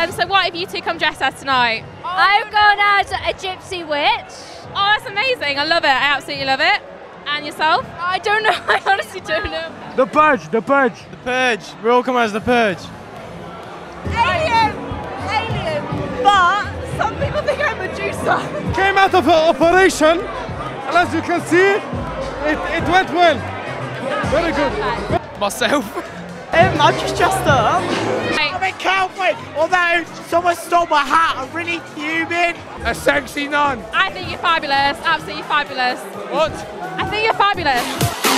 Um, so what have you two come dressed as tonight? I've gone as a gypsy witch. Oh, that's amazing. I love it. I absolutely love it. And yourself? I don't know. I honestly don't know. The Purge, The Purge. The Purge. We all come as The Purge. Alien! Alien! But some people think I'm Medusa. Came out of an operation, and as you can see, it, it went well. Very good. Myself. Um, I'm just dressed up. I'm a cowboy, although someone stole my hat. I'm really fuming. A sexy nun. I think you're fabulous. Absolutely fabulous. What? I think you're fabulous.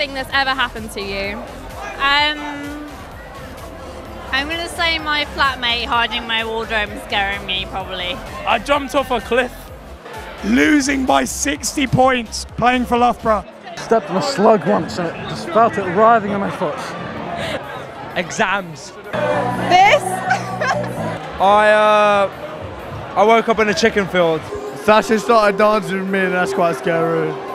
Thing that's ever happened to you? Um, I'm gonna say my flatmate hiding my wardrobe and scaring me probably. I jumped off a cliff. Losing by 60 points playing for Loughborough. Stepped on a slug once and it just felt it writhing on my foot. Exams. This? I uh, I woke up in a chicken field. Sasha started dancing with me and that's quite scary.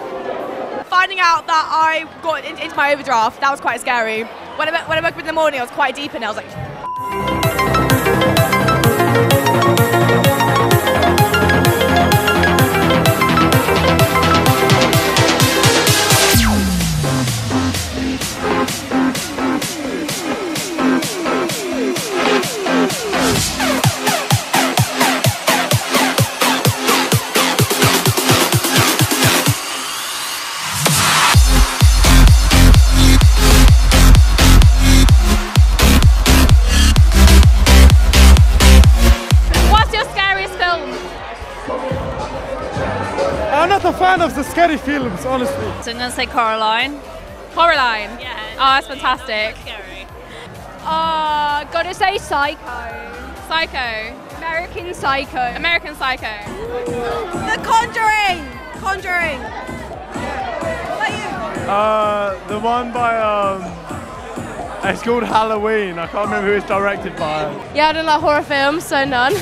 Finding out that I got into my overdraft, that was quite scary. When I, when I woke up in the morning, I was quite deep in it. I was like, fan of the scary films, honestly. So I'm gonna say Coraline. Coraline. Yeah. Oh, that's fantastic. Scary. Uh, gotta say Psycho. Psycho. American Psycho. American Psycho. The Conjuring! Conjuring! What about you? Uh, the one by, um, it's called Halloween. I can't remember who it's directed by. Yeah, I don't like horror films, so none.